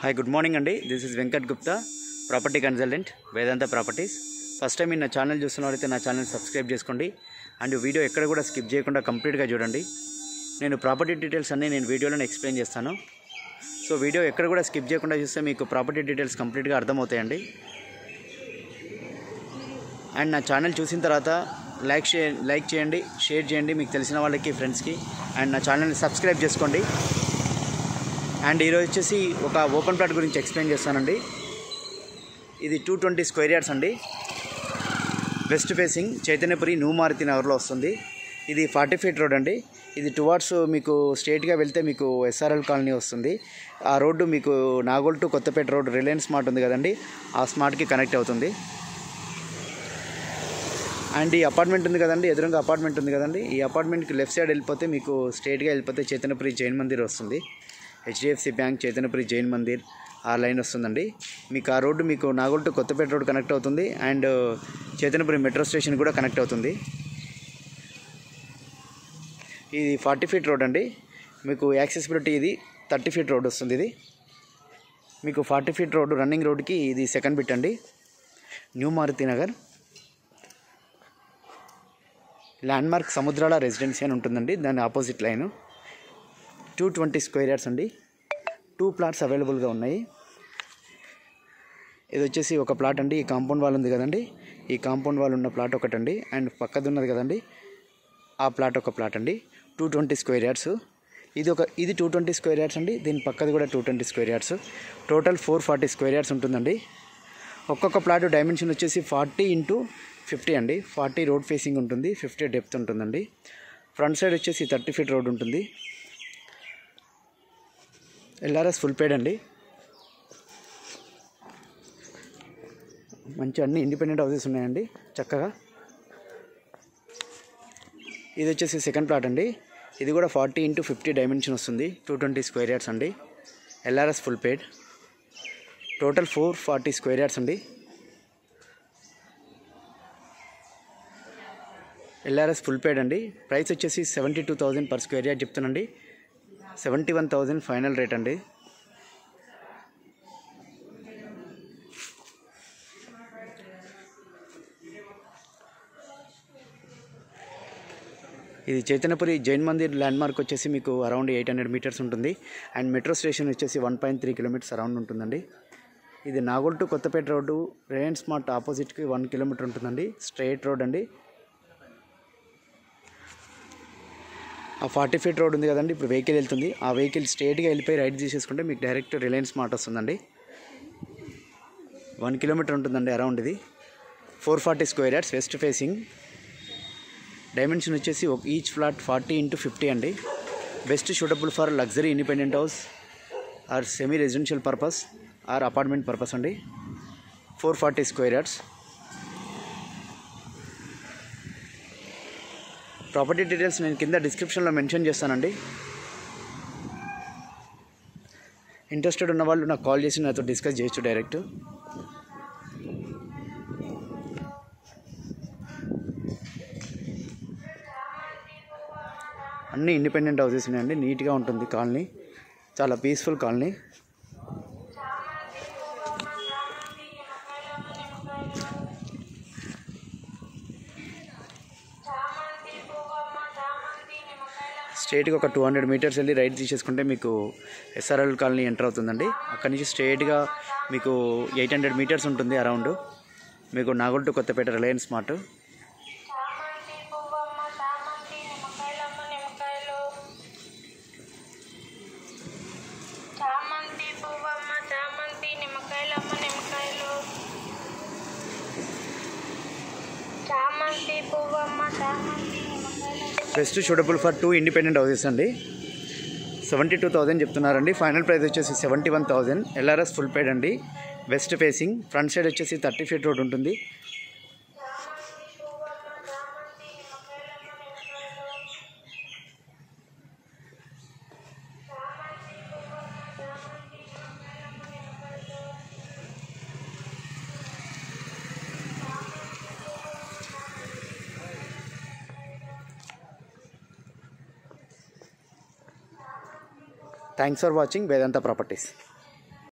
Hi good morning అండి this is Venkat Gupta property consultant Vedanta properties first time మీరు నా channel చూస్తున్నవారైతే నా ఛానల్ సబ్స్క్రైబ్ చేసుకోండి. అండ్ వీడియో ఎక్కడ కూడా స్కిప్ చేయకుండా కంప్లీట్గా చూడండి. నేను ప్రాపర్టీ డీటెయిల్స్ అన్నీ నేను వీడియోలో ఎక్స్ప్లెయిన్ చేస్తాను. సో వీడియో ఎక్కడ కూడా స్కిప్ చేయకుండా చూస్తే మీకు ప్రాపర్టీ డీటెయిల్స్ కంప్లీట్గా అర్థమవుతాయండి. అండ్ నా ఛానల్ చూసిన తర్వాత లైక్ చే లైక్ చేయండి షేర్ చేయండి. మీకు తెలిసిన వాళ్ళకి ఫ్రెండ్స్కి అండ్ నా ఛానల్ని సబ్స్క్రైబ్ చేసుకోండి. అండ్ ఈరోజు వచ్చేసి ఒక ఓపెన్ ప్లాట్ గురించి ఎక్స్ప్లెయిన్ చేస్తానండి. ఇది టూ ట్వంటీ స్క్వేర్ యార్డ్స్ అండి. West facing Chaitanyapuri new Maruti నగర్లో వస్తుంది. ఇది ఫార్టీ ఫీట్ రోడ్ అండి. ఇది టువార్డ్స్ మీకు స్ట్రేట్గా వెళ్తే మీకు ఎస్ఆర్ఎల్ కాలనీ వస్తుంది. ఆ రోడ్డు మీకు Nagole to Kothapet road Reliance smart ఉంది కదండి. ఆ స్మార్ట్కి కనెక్ట్ అవుతుంది. అండ్ ఈ అపార్ట్మెంట్ ఉంది కదండి ఎదురుగా అపార్ట్మెంట్ ఉంది కదండి. ఈ అపార్ట్మెంట్కి లెఫ్ట్ సైడ్ వెళ్ళిపోతే మీకు స్ట్రేట్గా వెళ్ళిపోతే చైతన్యపురి జైన్ మందిర్ వస్తుంది. హెచ్డిఎఫ్సి బ్యాంక్ చైతన్యపురి జైన్ మందిర్ ఆ లైన్ వస్తుందండి. మీకు ఆ రోడ్డు మీకు నాగోల్టు కొత్తపేట రోడ్ కనెక్ట్ అవుతుంది. అండ్ చైతన్యపురి మెట్రో స్టేషన్ కూడా కనెక్ట్ అవుతుంది. ఇది ఫార్టీ ఫీట్ రోడ్ అండి. మీకు యాక్సెసిబిలిటీ ఇది థర్టీ ఫీట్ రోడ్ వస్తుంది ఇది. మీకు ఫార్టీ ఫీట్ రోడ్ రన్నింగ్ రోడ్కి ఇది సెకండ్ బిట్ అండి. New Maruti Nagar. Landmark Samudrala residency అని ఉంటుందండి. దాని opposite line. Two twenty square yards అండి. టూ ప్లాట్స్ అవైలబుల్గా ఉన్నాయి. ఇది వచ్చేసి ఒక ప్లాట్ అండి. ఈ కాంపౌండ్ వాల్ ఉంది కదండి. ఈ కాంపౌండ్ వాల్ ఉన్న ప్లాట్ ఒకటండి. అండ్ పక్కది ఉన్నది కదండి. ఆ ప్లాట్ ఒక ప్లాట్ అండి. Two twenty square yards. ఇది ఒక ఇది టూ ట్వంటీ స్క్వేర్ యార్డ్స్ అండి. దీని పక్కది కూడా two twenty square yards. Total four forty square yards ఉంటుందండి. ఒక్కొక్క ప్లాట్ డైమెన్షన్ వచ్చేసి ఫార్టీ ఇంటూ ఫిఫ్టీ అండి. ఫార్టీ రోడ్ ఫేసింగ్ ఉంటుంది. ఫిఫ్టీ డెప్త్ ఉంటుందండి. ఫ్రంట్ సైడ్ వచ్చేసి థర్టీ ఫీట్ రోడ్ ఉంటుంది. ఎల్ఆర్ఎస్ ఫుల్ పేడ్ అండి. మంచి అన్ని ఇండిపెండెంట్ హౌసెస్ ఉన్నాయండి చక్కగా. ఇది వచ్చేసి సెకండ్ ప్లాట్ అండి. ఇది కూడా ఫార్టీ ఇంటూ ఫిఫ్టీ డైమెన్షన్ వస్తుంది టూ ట్వంటీ స్క్వేర్ యార్డ్స్ అండి. LRS full paid. Total four forty square yards అండి. ఎల్ఆర్ఎస్ ఫుల్ పేడ్ అండి. ప్రైస్ వచ్చేసి seventy two thousand per square yard చెప్తానండి seventy one thousand final rate అండి. ఇది Chaitanyapuri Jain Mandir landmark వచ్చేసి మీకు అరౌండ్ ఎయిట్ హండ్రెడ్ మీటర్స్ ఉంటుంది. అండ్ మెట్రో స్టేషన్ వచ్చేసి one point three kilometres around ఉంటుందండి. ఇది Nagole to Kothapet road Reliance mart ఆపోజిట్కి one kilometre ఉంటుందండి. స్ట్రైట్ రోడ్ అండి. ఆ ఫార్టీ ఫీట్ రోడ్ ఉంది కదండి ఇప్పుడు వెహికల్ వెళ్తుంది. ఆ వెహికల్ స్ట్రేట్గా వెళ్ళిపోయి రైట్ తీసేసుకుంటే మీకు డైరెక్ట్ రిలయన్స్ మార్ట్ వస్తుందండి. వన్ కిలోమీటర్ ఉంటుందండి అరౌండ్ ఇది. Four forty square yards west facing. Dimension వచ్చేసి ఒక each flat forty into fifty అండి. Best suitable for luxury independent house. Or semi residential purpose or apartment purpose అండి. Four forty square yards. Property details నేను కింద డిస్క్రిప్షన్లో mention చేస్తానండి. Interested ఉన్న వాళ్ళు నాకు కాల్ చేసి నాతో డిస్కస్ చేయొచ్చు డైరెక్ట్ అన్ని ఇండిపెండెంట్ హౌసెస్ ఉన్నాయండి. నీట్గా ఉంటుంది కాలనీ. చాలా పీస్ఫుల్ కాలనీ. స్ట్రేట్గా ఒక టూ హండ్రెడ్ మీటర్స్ వెళ్ళి రైట్ తీసేసుకుంటే మీకు ఎస్ఆర్ఎల్ కాలనీ ఎంటర్ అవుతుందండి. అక్కడి నుంచి స్ట్రేట్గా మీకు ఎయిట్ హండ్రెడ్ మీటర్స్ ఉంటుంది అరౌండ్. మీకు నాగోల్ కొత్తపేట రిలయన్స్ స్మార్ట్ చామంతి పువ్వమ్మ చామంతి best suitable for two independent houses అండి. సెవెంటీ టూ థౌజండ్ చెప్తున్నారండి. ఫైనల్ ప్రైస్ వచ్చేసి seventy one thousand LRS full paid అండి. వెస్ట్ ఫేసింగ్ ఫ్రంట్ సైడ్ వచ్చేసి థర్టీ ఫీట్ రోడ్ ఉంటుంది. Thanks for watching Vedanta properties